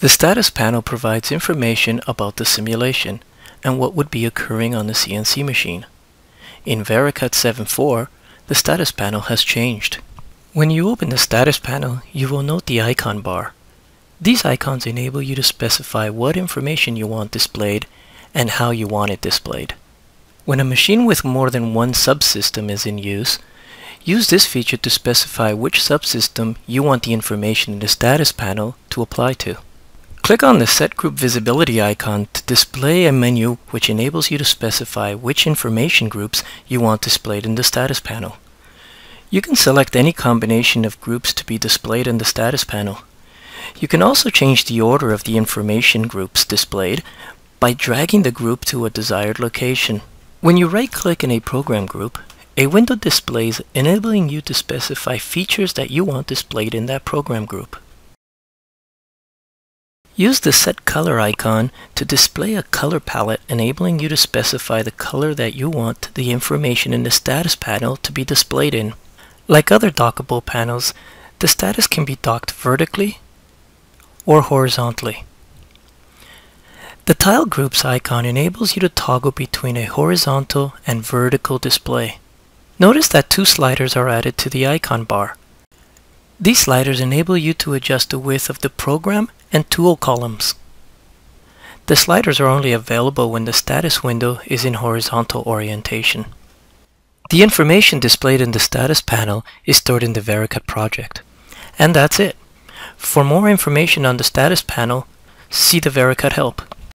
The status panel provides information about the simulation and what would be occurring on the CNC machine. In Vericut 7.4, the status panel has changed. When you open the status panel, you will note the icon bar. These icons enable you to specify what information you want displayed and how you want it displayed. When a machine with more than one subsystem is in use, use this feature to specify which subsystem you want the information in the status panel to apply to. Click on the Set Group Visibility icon to display a menu which enables you to specify which information groups you want displayed in the status panel. You can select any combination of groups to be displayed in the status panel. You can also change the order of the information groups displayed by dragging the group to a desired location. When you right-click in a program group, a window displays enabling you to specify features that you want displayed in that program group. Use the Set Color icon to display a color palette enabling you to specify the color that you want the information in the status panel to be displayed in. Like other dockable panels, the status can be docked vertically or horizontally. The Tile Groups icon enables you to toggle between a horizontal and vertical display. Notice that two sliders are added to the icon bar. These sliders enable you to adjust the width of the program and tool columns. The sliders are only available when the status window is in horizontal orientation. The information displayed in the status panel is stored in the Vericut project. And that's it. For more information on the status panel, see the Vericut help.